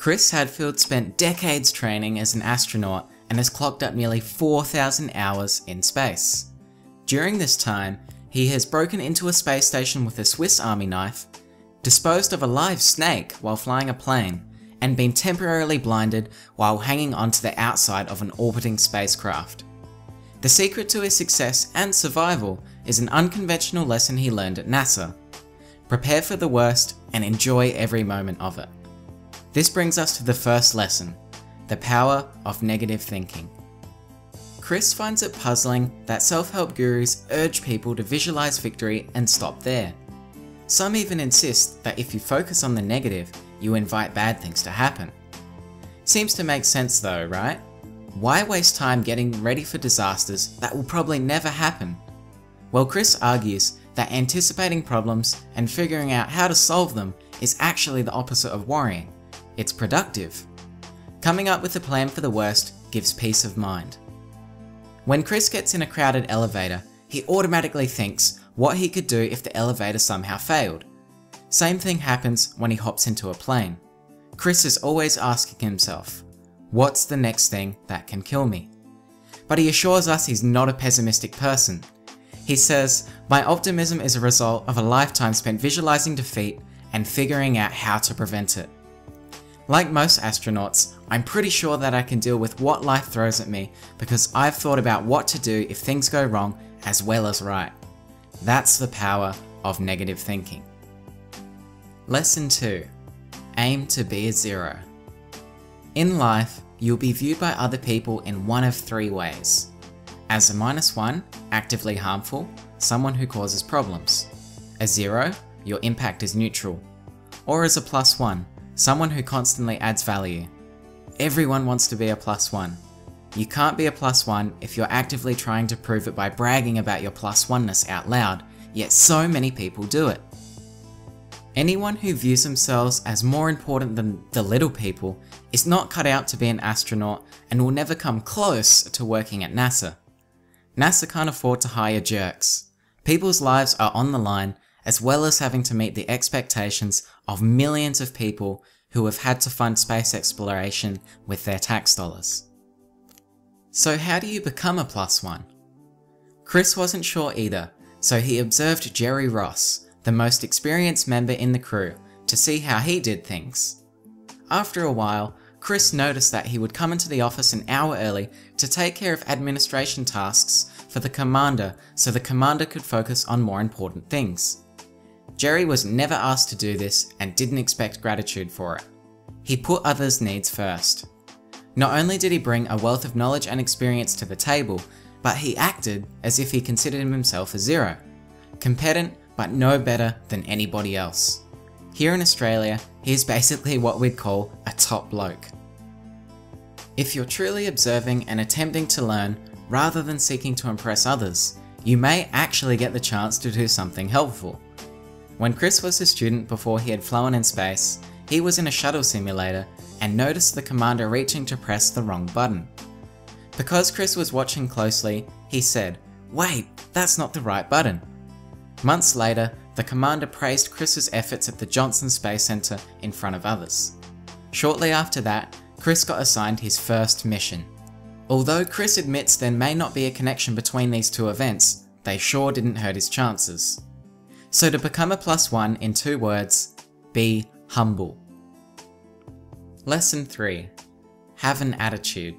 Chris Hadfield spent decades training as an astronaut and has clocked up nearly 4,000 hours in space. During this time, he has broken into a space station with a Swiss army knife, disposed of a live snake while flying a plane, and been temporarily blinded while hanging onto the outside of an orbiting spacecraft. The secret to his success and survival is an unconventional lesson he learned at NASA. Prepare for the worst and enjoy every moment of it. This brings us to the first lesson, the power of negative thinking. Chris finds it puzzling that self-help gurus urge people to visualize victory and stop there. Some even insist that if you focus on the negative, you invite bad things to happen. Seems to make sense though, right? Why waste time getting ready for disasters that will probably never happen? Well, Chris argues that anticipating problems and figuring out how to solve them is actually the opposite of worrying. It's productive. Coming up with a plan for the worst gives peace of mind. When Chris gets in a crowded elevator, he automatically thinks what he could do if the elevator somehow failed. Same thing happens when he hops into a plane. Chris is always asking himself, what's the next thing that can kill me? But he assures us he's not a pessimistic person. He says, my optimism is a result of a lifetime spent visualizing defeat and figuring out how to prevent it. Like most astronauts, I'm pretty sure that I can deal with what life throws at me because I've thought about what to do if things go wrong as well as right. That's the power of negative thinking. Lesson 2 Aim to be a zero. In life, you'll be viewed by other people in one of three ways. As a minus one, actively harmful, someone who causes problems. A zero, your impact is neutral. Or as a plus one, someone who constantly adds value. Everyone wants to be a plus one. You can't be a plus one if you're actively trying to prove it by bragging about your plus oneness out loud, yet so many people do it. Anyone who views themselves as more important than the little people is not cut out to be an astronaut and will never come close to working at NASA. NASA can't afford to hire jerks. People's lives are on the line as well as having to meet the expectations of millions of people who have had to fund space exploration with their tax dollars. So how do you become a plus one? Chris wasn't sure either, so he observed Jerry Ross, the most experienced member in the crew, to see how he did things. After a while, Chris noticed that he would come into the office an hour early to take care of administration tasks for the commander so the commander could focus on more important things. Jerry was never asked to do this and didn't expect gratitude for it. He put others' needs first. Not only did he bring a wealth of knowledge and experience to the table, but he acted as if he considered himself a zero. Competent, but no better than anybody else. Here in Australia, he is basically what we'd call a top bloke. If you're truly observing and attempting to learn, rather than seeking to impress others, you may actually get the chance to do something helpful. When Chris was a student before he had flown in space, he was in a shuttle simulator and noticed the commander reaching to press the wrong button. Because Chris was watching closely, he said, wait, that's not the right button. Months later, the commander praised Chris's efforts at the Johnson Space Center in front of others. Shortly after that, Chris got assigned his first mission. Although Chris admits there may not be a connection between these two events, they sure didn't hurt his chances. So to become a plus one in two words, be humble. Lesson 3 Have an attitude.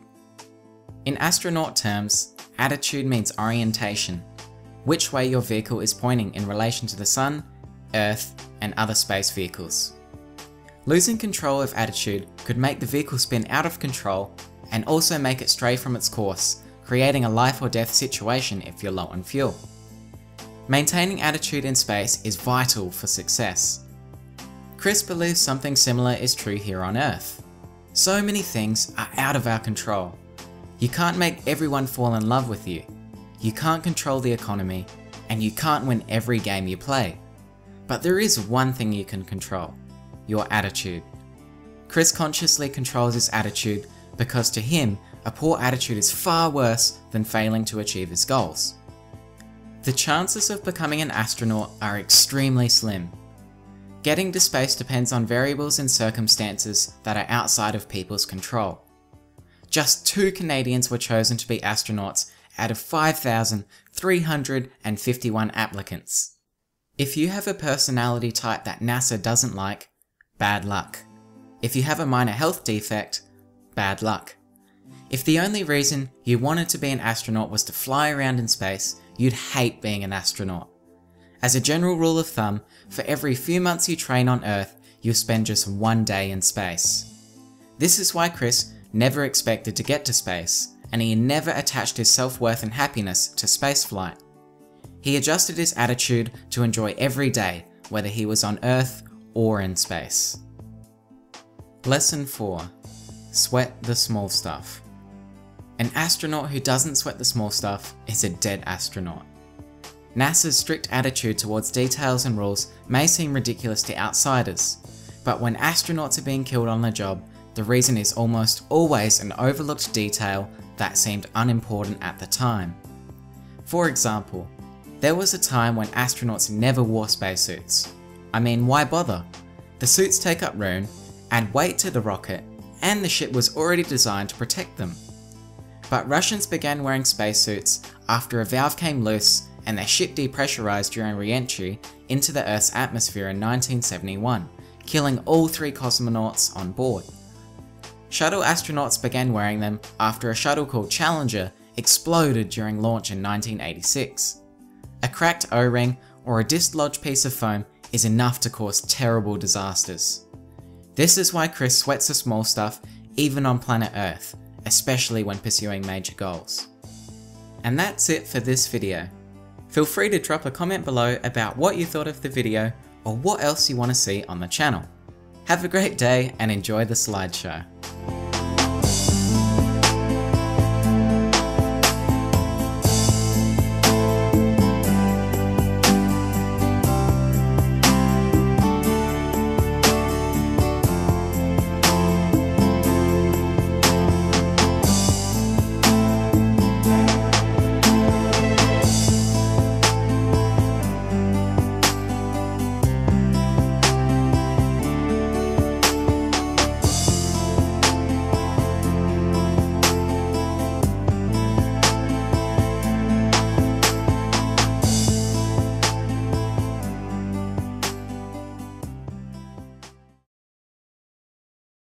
In astronaut terms, attitude means orientation, which way your vehicle is pointing in relation to the Sun, Earth, and other space vehicles. Losing control of attitude could make the vehicle spin out of control and also make it stray from its course, creating a life or death situation if you're low on fuel. Maintaining attitude in space is vital for success. Chris believes something similar is true here on Earth. So many things are out of our control. You can't make everyone fall in love with you. You can't control the economy, and you can't win every game you play. But there is one thing you can control, your attitude. Chris consciously controls his attitude because to him, a poor attitude is far worse than failing to achieve his goals. The chances of becoming an astronaut are extremely slim, Getting to space depends on variables and circumstances that are outside of people's control. Just two Canadians were chosen to be astronauts out of 5,351 applicants. If you have a personality type that NASA doesn't like, bad luck. If you have a minor health defect, bad luck. If the only reason you wanted to be an astronaut was to fly around in space, you'd hate being an astronaut. As a general rule of thumb, for every few months you train on Earth, you'll spend just one day in space. This is why Chris never expected to get to space, and he never attached his self-worth and happiness to spaceflight. He adjusted his attitude to enjoy every day, whether he was on Earth or in space. Lesson 4. Sweat the small stuff. An astronaut who doesn't sweat the small stuff is a dead astronaut. NASA's strict attitude towards details and rules may seem ridiculous to outsiders, but when astronauts are being killed on the job, the reason is almost always an overlooked detail that seemed unimportant at the time. For example, there was a time when astronauts never wore spacesuits. I mean, why bother? The suits take up room, add weight to the rocket, and the ship was already designed to protect them. But Russians began wearing spacesuits after a valve came loose and their ship depressurized during re-entry into the Earth's atmosphere in 1971, killing all three cosmonauts on board. Shuttle astronauts began wearing them after a shuttle called Challenger exploded during launch in 1986. A cracked O-ring or a dislodged piece of foam is enough to cause terrible disasters. This is why Chris sweats the small stuff even on planet Earth, especially when pursuing major goals. And that's it for this video. Feel free to drop a comment below about what you thought of the video or what else you want to see on the channel. Have a great day and enjoy the slideshow.